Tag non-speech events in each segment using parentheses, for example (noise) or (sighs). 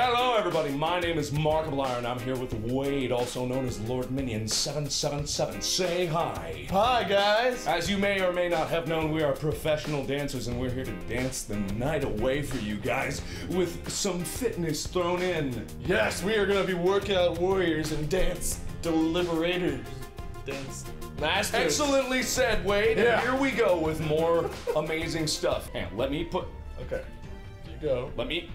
Hello, everybody. My name is Markiplier, and I'm here with Wade, also known as Lord Minion 777. Say hi. Hi guys. As you may or may not have known, we are professional dancers, and we're here to dance the night away for you guys with some fitness thrown in. Yes, we are gonna be workout warriors and dance deliberators. Dance masters. Excellently said, Wade. Yeah. And here we go with more amazing stuff. And let me put. Okay. Here You go. Let me.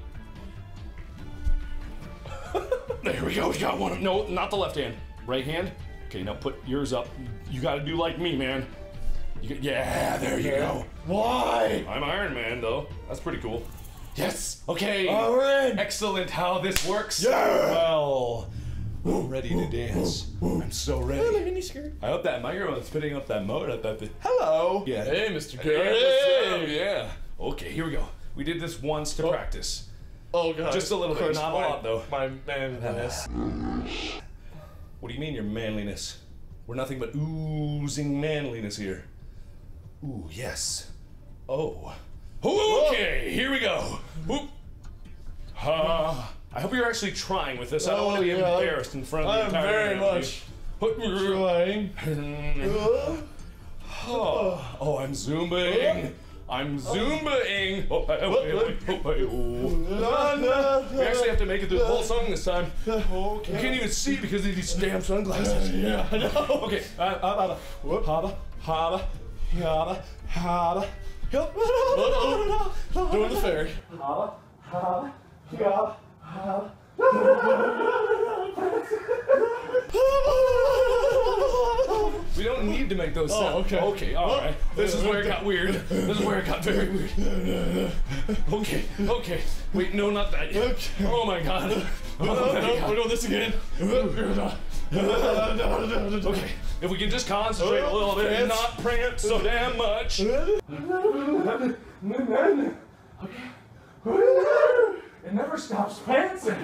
There we go. We got one. No, not the left hand. Right hand. Okay, now put yours up. You got to do like me, man. You yeah, there you go. Why? I'm Iron Man, though. That's pretty cool. Yes. Okay. All right. Excellent. How this works. Yeah. Well, I'm ready to dance. I'm so ready. mini skirt. I hope that microphone's putting up that mode. That, that, Hello. Yeah. Hey, Mr. Hey, Curry. Yeah. Okay, here we go. We did this once to practice. Oh god. Just a little bit, not a lot, though. My manliness. What do you mean your manliness? We're nothing but oozing manliness here. Ooh, yes. Oh. Okay, here we go. Whoop. Ha. I hope you're actually trying with this. I don't Oh, want to be yeah, embarrassed in front of the I'm entire very interview. much Put- trying. (laughs) Oh, oh, I'm zooming. I'm zooming. Oh. We actually have to make it through the whole song this time. You can't even see because of these damn sunglasses. Yeah, I know. Okay, uh, uh, uh, haba, haba, haba, haba. (laughs) Doing the fairy. We don't need to make those Oh, sounds. okay. Okay, all right. This is where it got weird. (laughs) This is where it got very weird. Okay, okay. Wait, no, not that yet. Okay. Oh my god. Oh No, my no, we're doing this again. Okay, if we can just concentrate a little bit and not prance so damn much. It never stops prancing.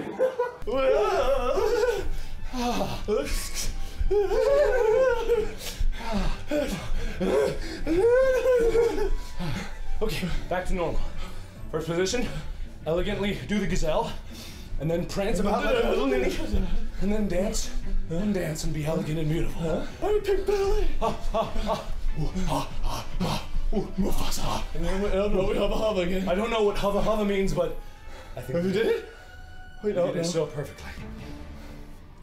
Okay, back to normal. First position, elegantly do the gazelle, and then prance about like a little ninny, and then dance, and dance and be elegant and beautiful. I'm pink belly. Ooh, Mufasa. And then we, oh, no, we have a hub again. I don't know what hubba hubba means, but I think We did it? Wait, no, we did it no. so perfectly.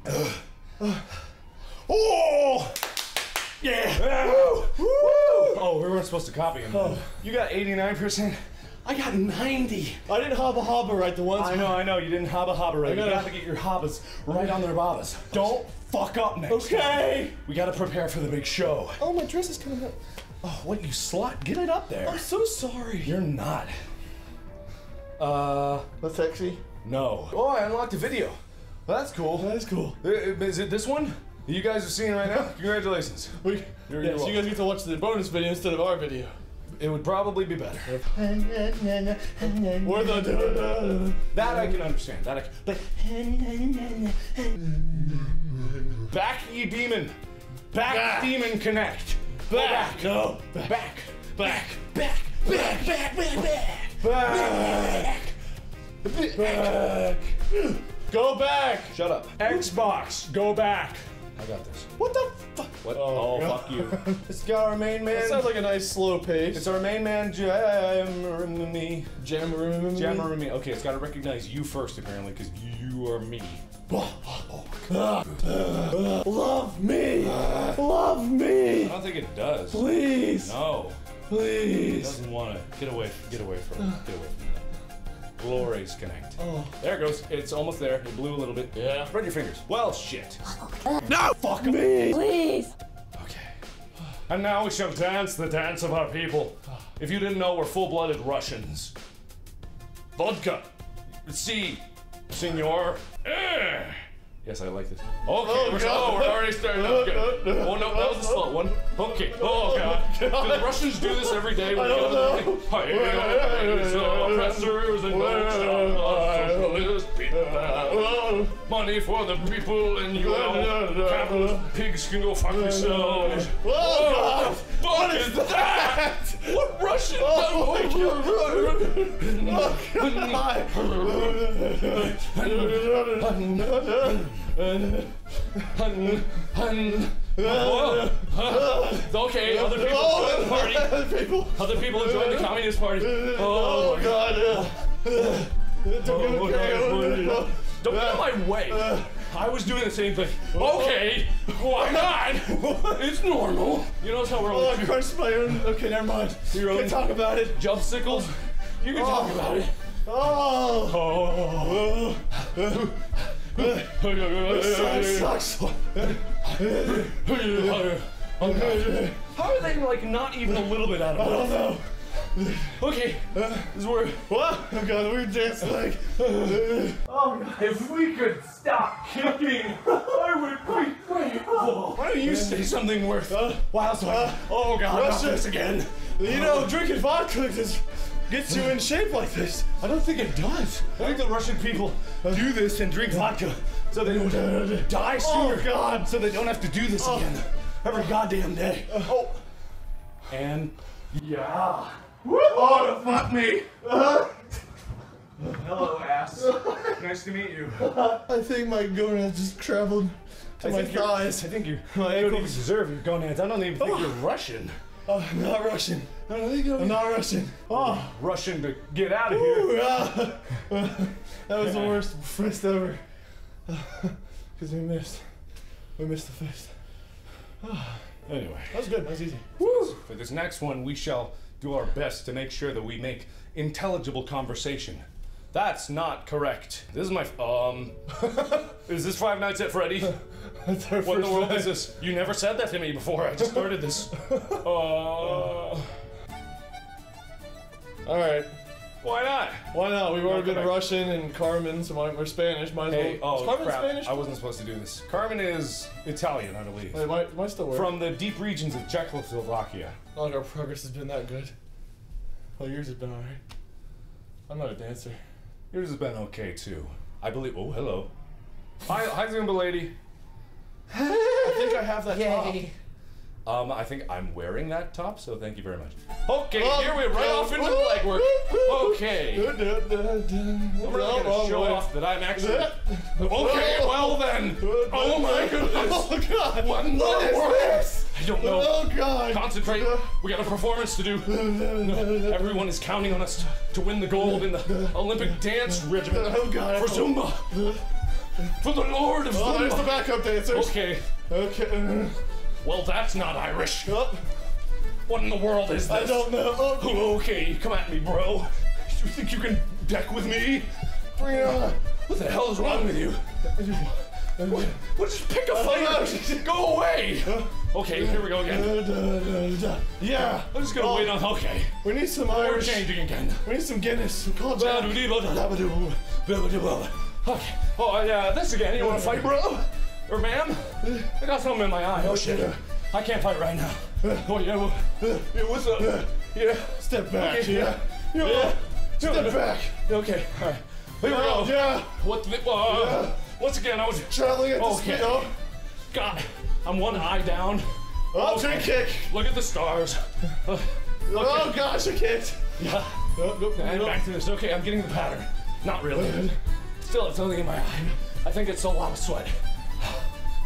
Uh, uh, uh. Oh! Yeah! Woo! Woo! Oh, we weren't supposed to copy him. Oh. You got 89%. I got 90. I didn't hobba hobba right the ones. I know, I know. You didn't hobba hobba right. You gotta- gotta get your hobbas right on their bobbas. Don't fuck up next time. Okay. We gotta prepare for the big show. Oh, my dress is coming up. Oh, what you slut? Get it up there. I'm so sorry. You're not. Uh, that's sexy. No. Oh, I unlocked a video. Well, that's cool. That is cool. Uh, uh, is it this one? You guys are seeing right now. Congratulations. We, you're, yeah, you're so you guys get to watch the bonus video instead of our video. It would probably be better. or the da, da, da, that I can understand. That I can. But back, ye demon. Back, back. demon, Kinect. Back. back. No. Back. Back. Back. Back. Back. Back. Back. back. back. Back. Back. Go back. Shut up. Xbox, go back. I got this. What the fuck? What? Oh, Oh, fuck you. (laughs) It's got our main man. That sounds like a nice slow pace. it's our main man, Jammerumi. Jammeroo. Jammerumi. Okay, it's got to recognize you first, apparently, because you are me. Love me. Love me! I don't think it does. Please. No. It Please. doesn't want to. Get away. Get away from it. Get away from that. Glories Kinect. Oh. There it goes. It's almost there. It blew a little bit. Yeah. Spread your fingers. Well, shit. No. Fuck me. Please. Okay. And now we shall dance the dance of our people. If you didn't know, we're full-blooded Russians. Vodka. See, senor. Eh. Yes, I like this. Okay, Oh, we're, God. oh, we're already starting out (laughs) good. Oh no, that was a slow one. Okay. Oh god. Do the Russians do this every day? When I don't they go to know. oppressors and socialist people. Money for the people and you capitalist pigs can go fuck themselves. Oh, God. What is that? What Russian. Oh my okay, other people oh, join the party. (laughs) Other people. Other people have joined the Communist Party. (laughs) Oh, Oh, my God. God. (laughs) Oh, Don't get in my way. Uh. I was doing the same thing. Okay, why not? It's normal. You know how we're Oh, all I crushed my own. Okay, never mind. Your own- talk about it. jump sickles. You can talk Oh. about it. Oh. Oh. Sucks. Sucks. How are they like not even a little bit out of it? I don't know. Okay, uh, this is where. What? Oh god, we dance like. Uh, oh god. If we could stop kicking, (laughs) I would be grateful. Why don't you say something worth? Wow, so I, oh god, not Russia. this again. You know, drinking vodka just gets you in shape like this. I don't think it does. I think the Russian people do this and drink vodka so they don't die Oh god. So they don't have to do this Oh. again every goddamn day. Oh. And yeah. Oh, Fuck me. Hello, ass. nice to meet you. I think my gonads just traveled to I my thighs. I think you My you ankles. deserve your gonads. I don't even think you're Russian. Oh, I'm not Russian. I don't think I'm not Russian. Oh. Russian to get out of here. Ooh, ah. (laughs) that was the worst fist ever. (laughs) Because we missed. We missed the fist. (sighs) Anyway, That was good. That was easy. for this next one, we shall do our best to make sure that we make intelligible conversation. That's not correct. This is my um. (laughs) is this Five Nights at Freddy? (laughs) What in the world night. is this? You never said that to me before. I just started this. (laughs) Uh, All right. Why not? Why not? We've already been. Russian and Carmen, so we're Spanish. Might as Hey, well. oh Is Carmen crap! Spanish? I wasn't supposed to do this. Carmen is Italian, I believe, Wait, might, might still work. from the deep regions of Czechoslovakia. Not like our progress has been that good. Well, yours has been alright. I'm not a dancer. Yours has been okay too. I believe. Oh, hello. Hi, hi, Zumba lady. I think I have that top. Um, I think I'm wearing that top, so thank you very much. Okay, Oh, here we're right oh, off into the oh, legwork. oh, Okay. Da, da. I'm really Oh, gonna show off that I'm actually. Okay, well then. Oh my goodness. Oh god. What in the is world? this? I don't know. Oh god. Concentrate. We got a performance to do. Everyone is counting on us to, to win the gold in the Olympic dance regiment. Oh god. For Zumba. For the Lord of Oh, there's the backup dancers. Okay. Okay. Well, that's not Irish. What in the world is this? I don't know. Oh, okay, come at me, bro. You think you can deck with me? it. What the hell is wrong with you? What? what just pick a fight? Go away. Okay, here we go again. Yeah. I'm just gonna Oh, wait on. Okay, We need some we're Irish. changing again. We need some Guinness. Call Jack. Okay. Oh yeah, this again. You want to fight, bro? Or ma'am? I got something in my eye. Oh shit. I can't fight right now. (laughs) Oh yeah. Well, yeah what's up? (laughs) Yeah. Step back. Okay, Yeah. yeah. Yeah. Step back. Okay. All right. Here we Oh, go. yeah. What the? Uh, Once again, I was. Traveling at the Okay. speed. Oh, God, I'm one eye down. oh drink kick. Look at the stars. (laughs) Uh, Oh gosh, I can't. yeah. Nope, nope, And nope. back to this. Okay, I'm getting the pattern. Not really. Still it's something in my eye. I think it's a lot of sweat.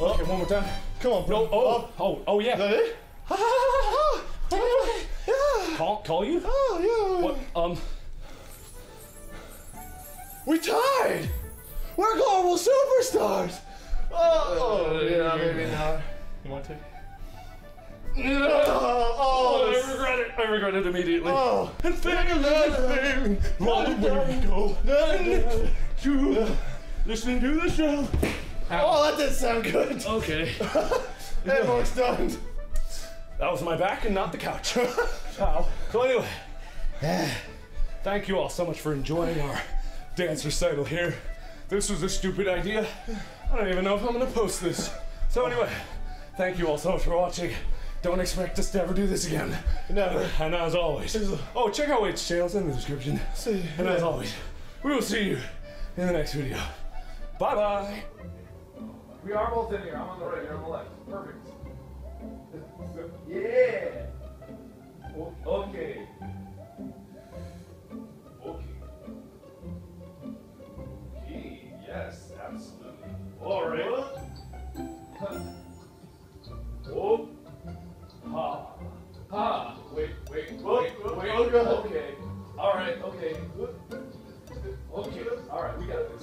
Okay, one more time. Come on, bro. No. Oh. Oh. Oh Is yeah. that it? Yeah. (laughs) Call. Call you. Oh, yeah. What? Um. We tied. We're global superstars. Oh, oh yeah, maybe not. You want to? Oh, Oh, I regret it. I regret it immediately. oh. And fame, fame, on the way we go. To listening to the show. Oh, that did sound good. Okay. (laughs) Everyone's done. That was my back and not the couch. (laughs) Ow. So anyway, thank you all so much for enjoying our dance recital here. This was a stupid idea. I don't even know if I'm gonna post this. So anyway, thank you all so much for watching. Don't expect us to ever do this again. Never. And as always, oh, check out Wade's channels in the description. See. And as always, we will see you in the next video. Bye bye. We are both in here. I'm on the right, you're on the left. Perfect. (laughs) yeah. Okay. Okay. Okay. Yes, absolutely. All right. Oh. Ha. Ha. Wait, wait, wait, wait. Okay. All right. Okay. Okay. All right. We got this.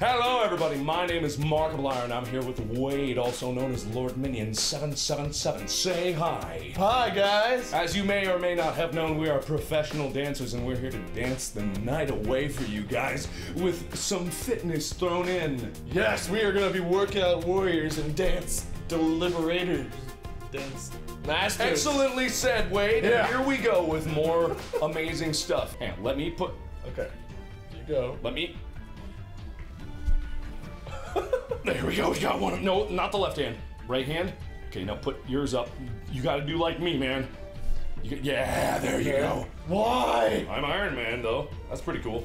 Hello, everybody. My name is Markiplier, and I'm here with Wade, also known as Lord Minion 777. Say hi. Hi guys. As you may or may not have known, we are professional dancers, and we're here to dance the night away for you guys with some fitness thrown in. Yes, we are gonna be workout warriors and dance deliberators. Dance masters. Excellently said, Wade. And here we go with more amazing stuff. And let me put. Okay. You go. Let me. (laughs) There we go. We got one. No, not the left hand. Right hand. Okay, now put yours up. You got to do like me, man. You yeah, there you go. Why? I'm Iron Man, though. That's pretty cool.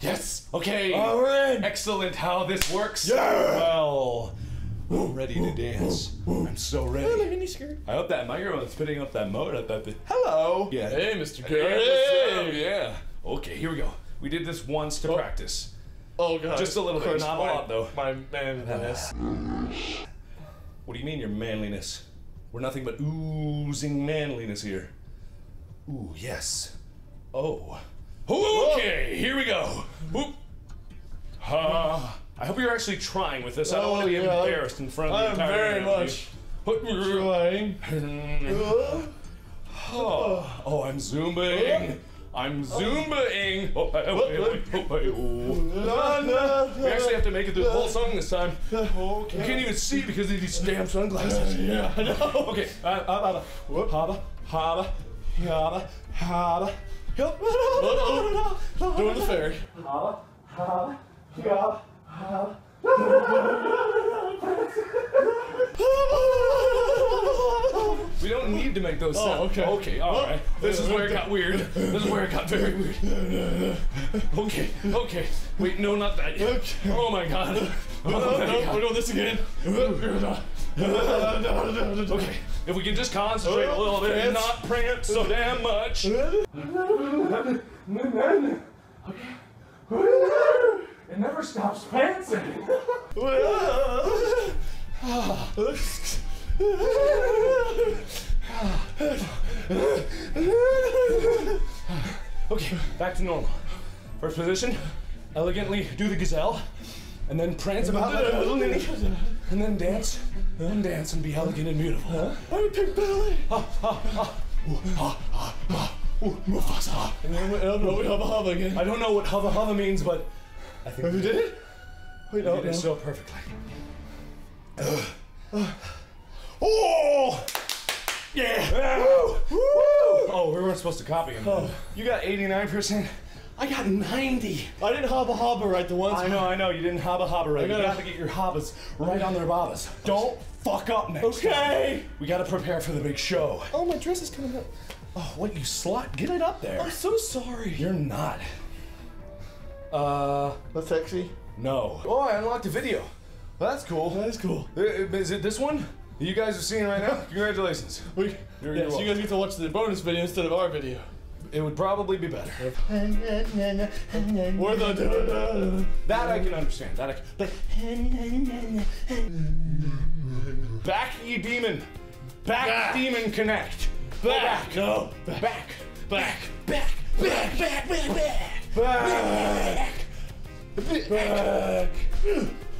Yes. Okay. Oh. Excellent how this works. Yeah. Well, I'm (gasps) ready to dance. I'm so ready. mini skirt. I hope that microphone's putting up that mode. I thought that. Hello. Yeah. Hey, Mr. Hey, Curry. Yeah. Okay, here we go. We did this once to oh. practice. Oh god. Just a little bit, course, not a lot, though. My manliness. What do you mean your manliness? We're nothing but oozing manliness here. Ooh, yes. Oh. oh. Okay, here we go. Oop. Ha. I hope you're actually trying with this. I don't Oh, want to be yeah. embarrassed in front of the I'm entire very interview. much Trying. Oh, (laughs) oh, I'm zooming. I'm zooming. Oh, oh, oh, oh. We actually have to make it through the whole song this time. Okay. You can't even see because of these damn sunglasses. Yeah, I know. Okay. Uh, uh, uh, haba, haba, haba. (laughs) Doing the fairy. We don't need to make those Oh, sounds. okay. Okay, all right. This is where it got weird. This is where it got very weird. Okay, okay. Wait, no, not that. yet. Okay. Oh my god. Oh No, my no, God. we're doing this again. Okay, if we can just concentrate a little bit and not prance so damn much. It never stops prancing. Okay, back to normal. First position, elegantly do the gazelle, and then prance about like a little ninny, and then dance, and dance and be elegant and beautiful. I'm a pink belly. Ooh, Mufasa. And then uh, we, oh no, we have a hubba again. I don't know what hubba hubba means, but I think We did it? Wait, no, we did it no. so perfectly. (sighs) oh! Yeah! Woo! Woo! Oh, we weren't supposed to copy him. Oh. You got 89%. I got 90. I didn't hubba hubba right the one I know, I know. You didn't hobba hobba right. You gotta- gotta get your hobbas right on their bobbas. Don't fuck up next time. Okay. We gotta prepare for the big show. Oh, my dress is coming up. Oh, what you slut? Get it up there. I'm so sorry. You're not. Uh, That's sexy. no. Oh, I unlocked a video. Well, That's cool. That is cool. Uh, Is it this one you guys are seeing right now? Congratulations. We, You're- yes, you're you guys get to watch the bonus video instead of our video. It would probably be better. Or the. That I can understand. That I can. But back, ye demon. Back, Back. demon, Kinect. Back. No. Back. Back. Back. Back. Back. Back. Back. Back. Back. Back. back.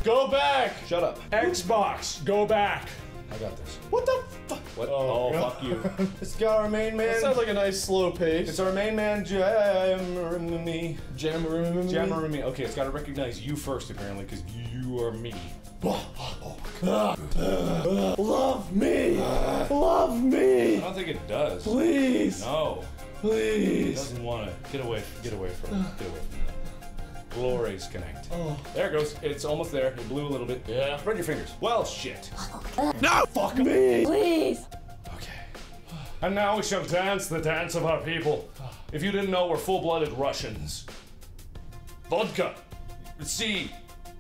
Go back. Shut up. Xbox, go back. I got this. What the fuck? What? Oh, Oh, fuck you. (laughs) It's got our main man. That sounds like a nice slow pace. it's our main man, Jammermy. Jammeroo. Jammermy. Okay, it's got to recognize you first, apparently, because you are me. Love me. Uh. Love me! I don't think it does. Please. No. It Please. doesn't want to. Get away. Get away from it. Get away from that. Glories Kinect. Oh. There it goes. It's almost there. It blew a little bit. Yeah. Spread your fingers. Well, shit. No. Fuck me. Please. Okay. And now we shall dance the dance of our people. If you didn't know, we're full-blooded Russians. Vodka. See,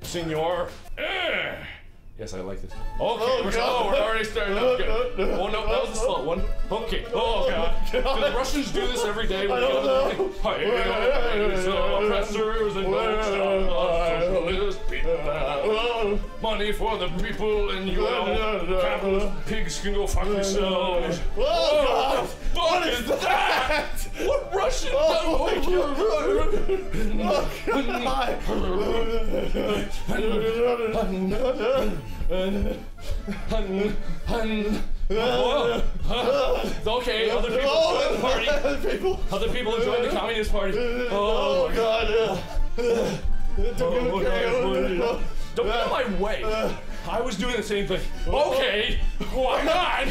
senor. Eh. Yes, I like this. Okay, Oh, we're, God. oh, we're already starting. Oh, up. (laughs) No, no, Oh no, that was a slow one. Okay. Oh god. Do the Russians do this every day? I don't know. Oppressors and socialist people. Money for the people, and you know, capitalist pigs can go fuck themselves. Oh, God. What is that? What Russian? Oh, Okay, other people oh, join the party. Other people. Other people have joined the Communist Party. Oh, Oh, God. God. Oh, Don't get in my way. I was doing the same thing. Okay, why not?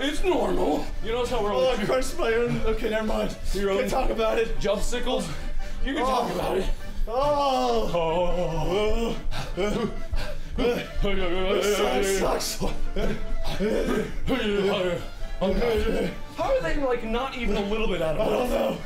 It's normal. You notice how we're Oh, I crushed my own. Okay, never mind. Your own- Can't talk about it. jump sickles? You can talk about it. Oh. Oh. oh. (laughs) This (laughs) sucks. How are they like not even a little bit out of it? I don't know.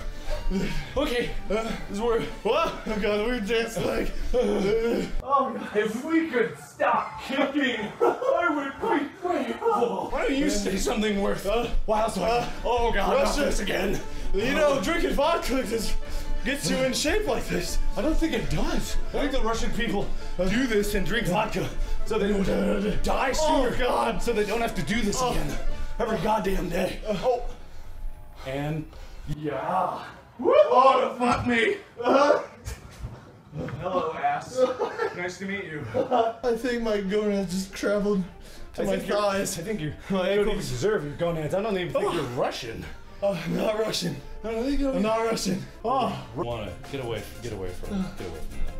Okay, this is where. What? Oh god, we dance like. Oh god. If we could stop kicking, I would be grateful. Why don't you say something worth? Uh, Wow, so uh, oh god, not Russia- this again. You know, drinking vodka just gets you in shape like this. I don't think it does. I think the Russian people do this and drink vodka so they don't die Oh god. So they don't have to do this oh. again every goddamn day. Oh. And yeah. Oh, fuck me. (laughs) Hello, ass. nice to meet you. (laughs) I think my gonads just traveled to I my thighs. I think you My ankles. deserve your gonads. I don't even think oh. you're Russian. Oh, I'm not Russian. I don't think I'm not Russian. Oh. Wanna get away, get away from, get away from that.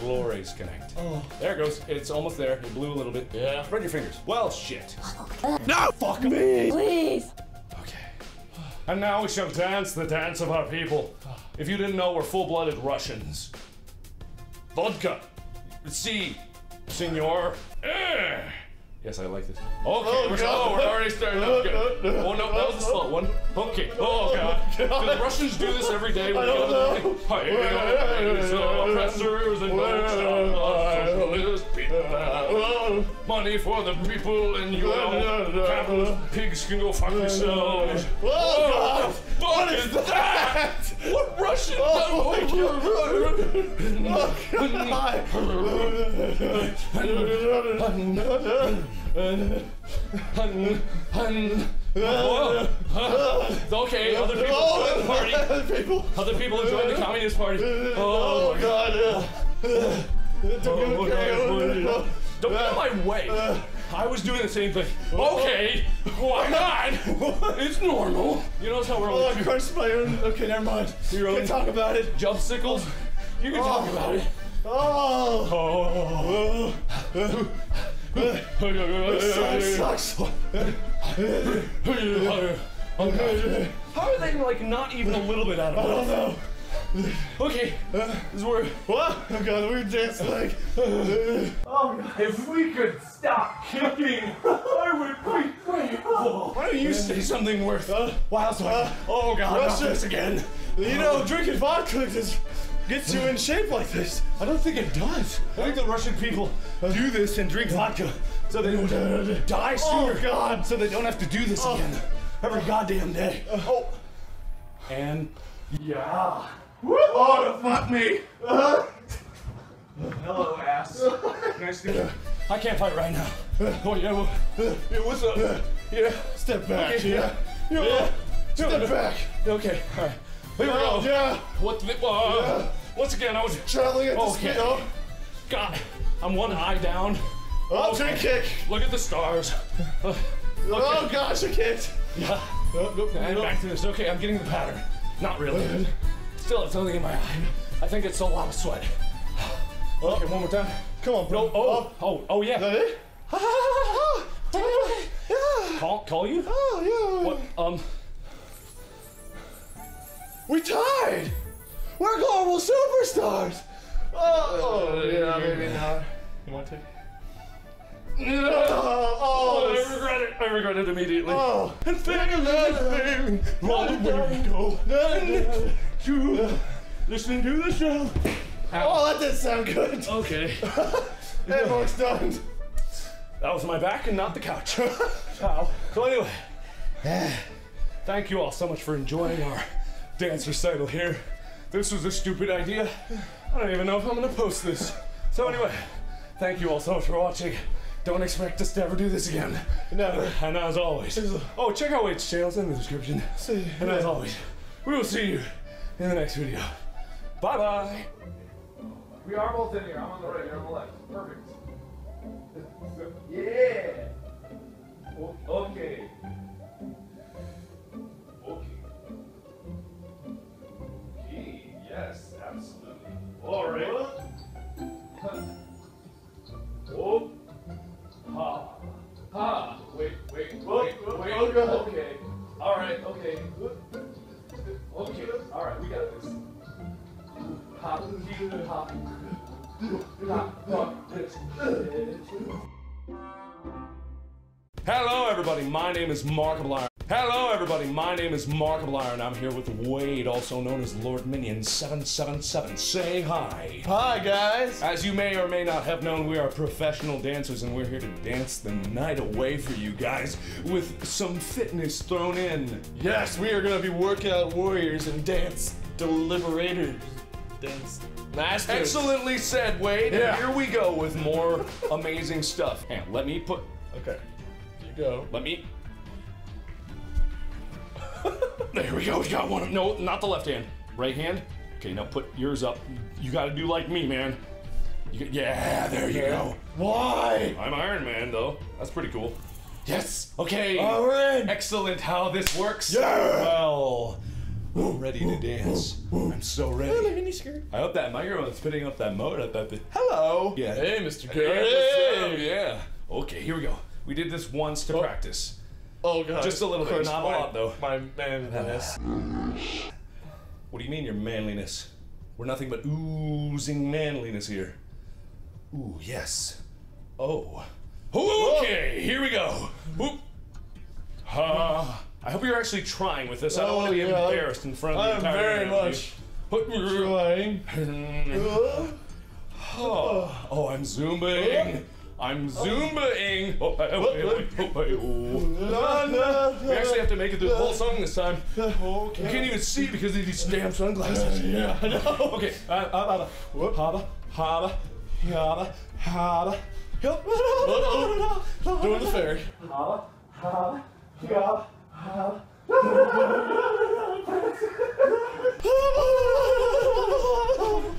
Glory's Kinect. Oh. There it goes. It's almost there. It blew a little bit. Yeah. Spread your fingers. Well, shit. No! Fuck me! Please. Okay. And now we shall dance the dance of our people. If you didn't know, we're full-blooded Russians. Vodka. See, senor. Eh. Yes, I like this. Okay, Oh, we're, God. oh, we're already starting up. (laughs) Good. Oh no, that was the slow one. Okay. Oh, (laughs) oh god. Do the Russians do this every day? I don't know. Oppressors and socialist people. Money for the people, and you know, capitalist pigs can go fuck themselves. Oh, God. Oh, what is that? What Russian? Oh, Okay, other people oh, join the party. Other people. Other people have joined the Communist Party. Oh, Oh, God. God. Oh, Don't get in my way. Uh, I was doing the same thing. Okay, why not? (laughs) It's normal. You notice how we're Oh, only I crushed my own. Okay, never mind. Your own- Can't talk about it. jump sickles? You can talk about it. Oh. Oh. This (laughs) oh. sucks. (laughs) How are they like not even a little bit out of it? I don't know. (laughs) Okay, this is where. What? Oh god, we dance like. (laughs) Oh god. If we could stop kicking, I would be grateful. Why don't you say something worth? Uh, Wow, so uh, oh god, not this again. You know, drinking vodka just gets you in shape like this. I don't think it does. I think the Russian people do this and drink vodka so they don't die sooner. Oh god. So they don't have to do this Oh. again every goddamn day. Oh. And yeah. Oh, fuck me. Hello, ass. nice to meet you. I can't fight right now. Oh yeah, well, yeah what's up? Yeah. Step back. Okay, yeah. yeah. Yeah. Step back. Okay, all right. Here we go. yeah. What? The, uh, Once again, I was. Traveling at the Okay. speed. Oh, God, I'm one eye down. oh turn kick. Look at the stars. Uh, Oh gosh, I can't. Yeah. And back to this. Okay, I'm getting the pattern. Not really. Still have something in my eye. I think it's a lot of sweat. Okay, one more time. Come on, bro. No. Oh. Oh. Oh yeah. That (laughs) it? yeah. Call. Call you? Oh yeah. What? Um. We tied. We're global superstars. Oh, oh yeah, maybe not. You want to? Oh, Oh, I oh, regret it. I regret it immediately. oh. And thank you, Lord, all the way we go. To listening to the show. Oh, that did sound good. Okay. (laughs) Everyone's done. That was my back and not the couch. (laughs) Ow. So anyway, Thank you all so much for enjoying our dance recital here. This was a stupid idea. I don't even know if I'm gonna post this. So anyway, thank you all so much for watching. Don't expect us to ever do this again. Never. And as always, oh, check out Wade's channels in the description. See, And as always, we will see you in the next video. Bye bye. We are both in here. I'm on the right, you're on the left. Perfect. (laughs) Yeah. Name is Markiplier. Hello, everybody. My name is Markiplier, and I'm here with Wade, also known as Lord Minion 777. Say hi. Hi, guys. As you may or may not have known, we are professional dancers, and we're here to dance the night away for you guys with some fitness thrown in. Yes, we are gonna be workout warriors and dance deliberators. Dance masters. Excellently said, Wade. And Yeah. here we go with more amazing stuff. And let me put. Okay. You go. Let me. There we go. We got one. No, not the left hand. Right hand. Okay, now put yours up. You got to do like me, man. You yeah, there you go. Why? I'm Iron Man, though. That's pretty cool. Yes. Okay. All right. Excellent. How this works. Yeah. Well, I'm ready to dance. I'm so ready. mini skirt. I hope that microphone's putting up that mode up that bit. Hello. Yeah. Hey, Mr. Hey, Curry. what's? Yeah. Okay, here we go. We did this once to Oh. practice. Oh god. Just a little bit, not a lot, though. My manliness. (sighs) What do you mean your manliness? We're nothing but oozing manliness here. Ooh, yes. Oh. Okay, here we go. Oop. Ha. I hope you're actually trying with this. I don't want to oh, be Oh, yeah. embarrassed in front of the I'm entire very audience. Trying. (laughs) Oh, oh, oh, I'm zooming. Oh. I'm Zumbaing. we actually have to make it through the whole song this time. Okay. You can't even see because of these damn sunglasses. Yeah, (laughs) I know. Okay. Uh, uh, uh, haba, haba, haba, haba. Uh-oh. Doing the fairy. Haba, haba, haba, haba. (laughs) (laughs)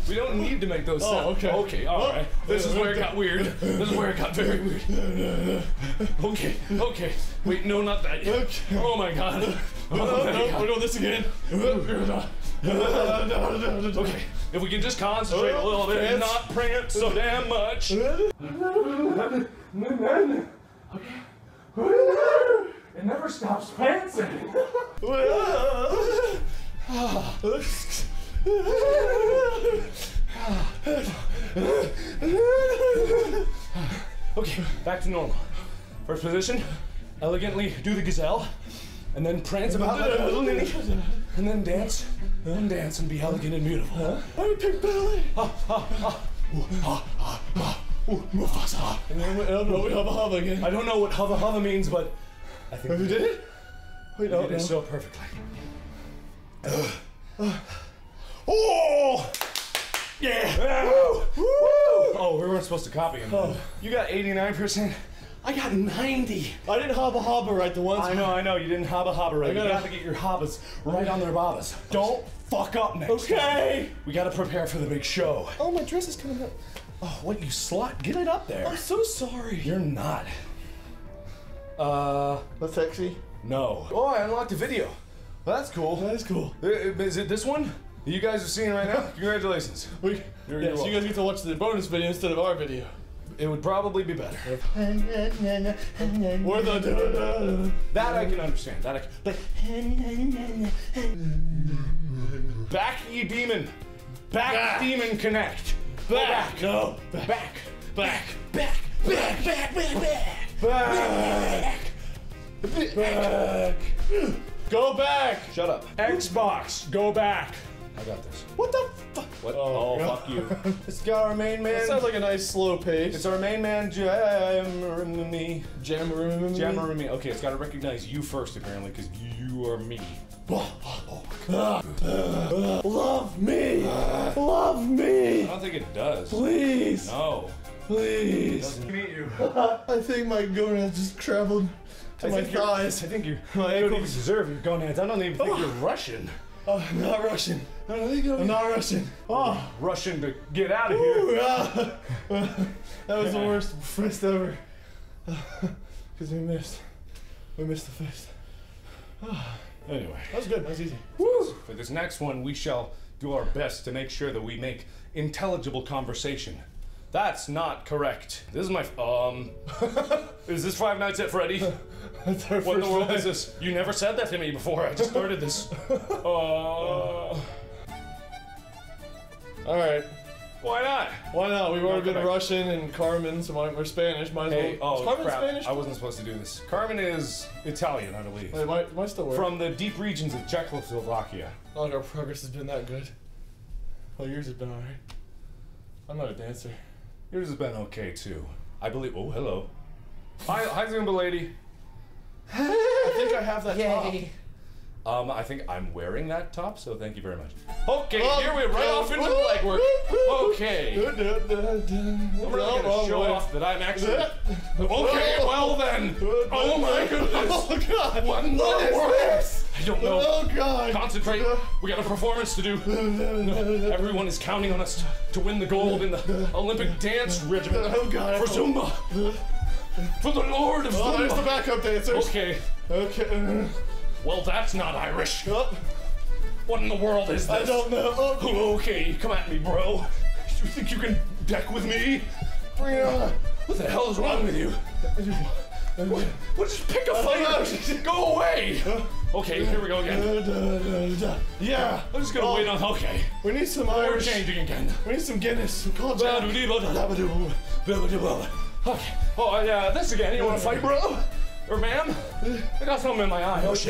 We don't need to make those sounds. Oh, okay. Okay, alright. This is where it got weird. (laughs) This is where it got very weird. Okay, okay. Wait, no, not that yet. Okay. Oh my god. (laughs) Oh No, my no, God. we're doing this again. (laughs) Okay, if we can just concentrate a little bit and not prance so damn much. Okay. It never stops prancing. Okay, back to normal. First position, elegantly do the gazelle, and then prance about like a little ninny, and then dance, and dance and be elegant and beautiful. I'm a pink belly. Ha, ha, ha. Ooh, ha, ha, ha. Ooh, Mufasa. And then we, oh, no, we have a hubba again. I don't know what hubba hubba means, but I think We did it? We did it so perfectly. Uh, uh, Oh! Yeah! Woo! Woo! Oh, we weren't supposed to copy him. You got 89%. I got 90. I didn't hubba hubba right the one I know, I know. You didn't hobba hobba right. I gotta- You gotta get your hobbas right on their bobbas. Don't fuck up next time. Okay. We gotta prepare for the big show. Oh, my dress is coming up. Oh, what you slut? Get it up there. I'm so sorry. You're not. Uh, That's sexy. no. Oh, I unlocked a video. Well, that's cool. That is cool. Is it this one? You guys are seeing right now? Congratulations. We, You're- yes, you're you guys get to watch the bonus video instead of our video. It would probably be better. Or the. That I can understand. That I can. But back, ye demon. Back, Back. demon, Kinect. Go back. No. Back. Back. Back. Back. Back. Back. Back. Back. Back. Back. Go back. Shut up. Xbox, go back. I got this. What the fuck? What? Oh, Oh, fuck you. (laughs) It's got our main man. That sounds like a nice slow pace. it's our main man, Jammermy. Jammeroo. Jammermy. Okay, it's got to recognize you first, apparently, because you are me. Love me. Love me! I don't think it does. Please. No. Please. meet you. (laughs) I think my gonads just traveled to I my think thighs. I think you. My You don't ankles. deserve your gonads. I don't even think you're Russian. Oh, I'm not Russian. I don't think I'm not Russian. Oh. Russian to get out of here. Ooh, ah. (laughs) that was the worst fist ever. (sighs) Because we missed. We missed the fist. (sighs) Anyway. That was good. That was easy. For this next one, we shall do our best to make sure that we make intelligible conversation. That's not correct. This is my. Um. (laughs) is this Five Nights at Freddy? (laughs) That's our What in the world night. is this? You never said that to me before. I just started this. (laughs) Uh. All right. Why not? Why not? We've already been. Russian and Carmen, so we're Spanish. Might as Hey, well. oh is Carmen crap! Spanish? I wasn't supposed to do this. Carmen is Italian, I believe. Wait, might, might still work. From the deep regions of Czechoslovakia. Not like our progress has been that good. Well, yours has been alright. I'm not a dancer. Yours has been okay too. I believe. Oh, hello. Hi, hi, Zumba lady. I think I have that top. Um, I think I'm wearing that top, so thank you very much. Okay, Oh, here we're right oh, off into oh, leg work. oh, Okay. (laughs) I'm really Oh, gonna wrong show way. off that I'm actually. (laughs) Okay, well then. Oh my goodness. (laughs) Oh god! What in What is this? I don't know. Oh god! Concentrate. We got a performance to do. (laughs) Everyone is counting on us to win the gold in the Olympic dance regiment Oh god! for Zumba. For the Lord of Oh, there's the backup dancers. Okay. Okay. Well, that's not Irish. Oh, What in the world is this? I don't know. Oh, Oh, Okay, come at me, bro. You think you can deck with me? bring it on. What the hell is wrong with you? (laughs) What? what just pick a fight. (laughs) Go away. Okay, here we go again. Yeah. I'm just gonna Oh, wait on. Okay, We need some we're changing again. We need some Guinness. Some college. Okay. Oh yeah, uh, this again. You wanna fight, bro? Or ma'am? I got something in my eye. Oh shit.